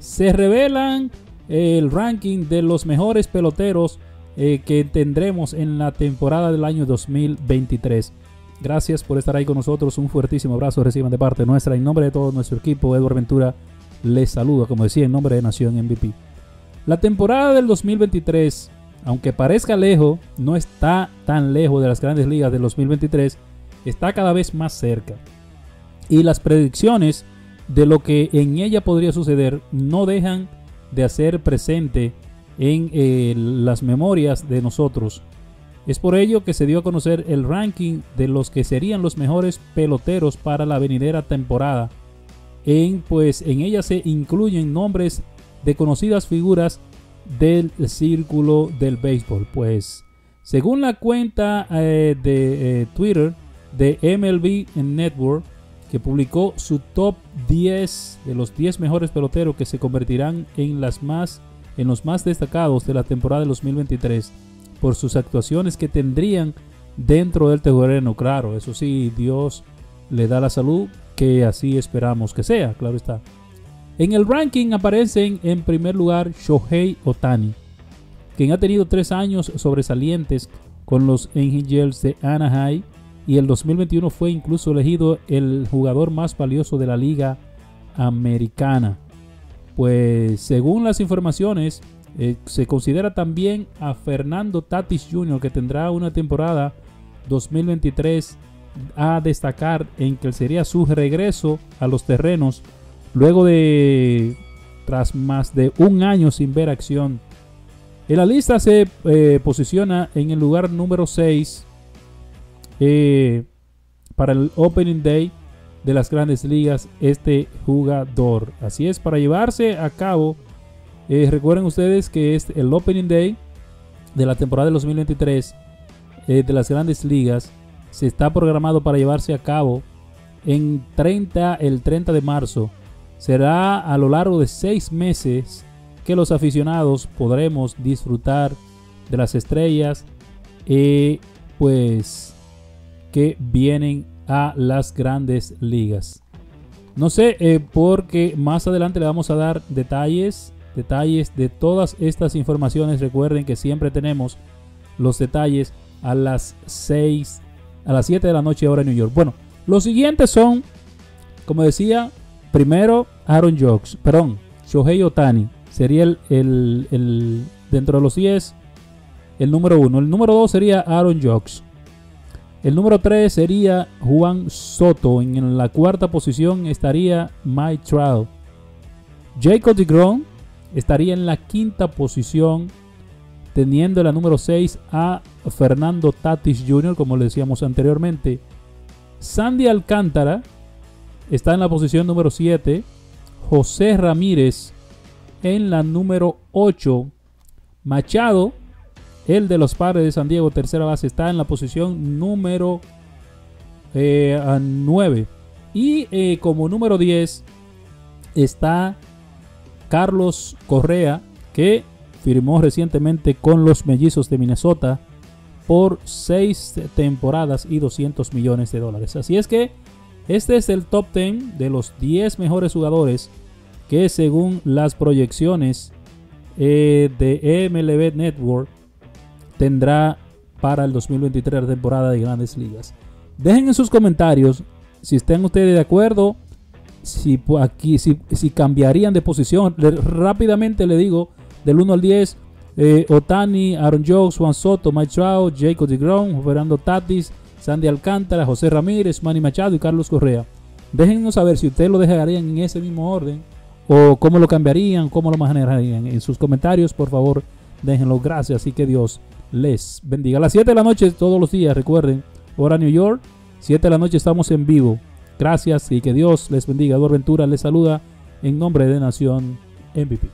se revelan el ranking de los mejores peloteros eh, que tendremos en la temporada del año 2023. Gracias por estar ahí con nosotros. Un fuertísimo abrazo reciban de parte nuestra. En nombre de todo nuestro equipo, Edward Ventura les saluda, como decía, en nombre de Nación MVP. La temporada del 2023, aunque parezca lejos, no está tan lejos de las grandes ligas del 2023, está cada vez más cerca. Y las predicciones de lo que en ella podría suceder no dejan de hacer presente en eh, las memorias de nosotros. Es por ello que se dio a conocer el ranking de los que serían los mejores peloteros para la venidera temporada. En, pues, en ella se incluyen nombres de conocidas figuras del círculo del béisbol. Pues, según la cuenta eh, de eh, Twitter de MLB Network, que publicó su top 10 de los 10 mejores peloteros que se convertirán en, las más, en los más destacados de la temporada de 2023 por sus actuaciones que tendrían dentro del terreno. Claro, eso sí, Dios le da la salud que así esperamos que sea, claro está. En el ranking aparecen en primer lugar Shohei Otani, quien ha tenido tres años sobresalientes con los Angels de Anaheim y el 2021 fue incluso elegido el jugador más valioso de la liga americana. Pues según las informaciones, eh, se considera también a Fernando Tatis Jr., que tendrá una temporada 2023 a destacar en que sería su regreso a los terrenos luego de tras más de un año sin ver acción. En la lista se eh, posiciona en el lugar número 6 eh, para el Opening Day de las grandes ligas este jugador. Así es, para llevarse a cabo, eh, recuerden ustedes que es el Opening Day de la temporada de 2023 eh, de las grandes ligas. Se está programado para llevarse a cabo en 30, el 30 de marzo. Será a lo largo de seis meses que los aficionados podremos disfrutar de las estrellas. pues que vienen a las grandes ligas. No sé, eh, porque más adelante le vamos a dar detalles, detalles de todas estas informaciones. Recuerden que siempre tenemos los detalles a las 6, a las 7 de la noche hora en New York. Bueno, los siguientes son, como decía, primero Aaron Jokes, perdón, Shohei Otani. Sería el, el, el dentro de los 10, el número 1. El número 2 sería Aaron Jokes. El número 3 sería Juan Soto. En la cuarta posición estaría Mike Trout. Jacob DeGrom estaría en la quinta posición, teniendo la número 6 a Fernando Tatis Jr., como le decíamos anteriormente. Sandy Alcántara está en la posición número 7. José Ramírez en la número 8. Machado el de los padres de San Diego, tercera base, está en la posición número 9. Eh, y eh, como número 10 está Carlos Correa, que firmó recientemente con los Mellizos de Minnesota por 6 temporadas y 200 millones de dólares. Así es que este es el top 10 de los 10 mejores jugadores que según las proyecciones eh, de MLB Network tendrá para el 2023 la temporada de grandes ligas. Dejen en sus comentarios si estén ustedes de acuerdo, si aquí si, cambiarían de posición. rápidamente le digo del 1 al 10, eh, Otani, Aaron Jokes, Juan Soto, Mike Trout, Jacob DeGrom, Fernando Tatis, Sandy Alcántara, José Ramírez, Manny Machado y Carlos Correa. Déjennos saber si ustedes lo dejarían en ese mismo orden o cómo lo cambiarían, cómo lo manejarían. En sus comentarios, por favor, déjenlo. Gracias y que Dios les bendiga. A las 7 de la noche todos los días, recuerden, hora New York, 7 de la noche estamos en vivo. Gracias y que Dios les bendiga. Eduardo Ventura les saluda en nombre de Nación MVP.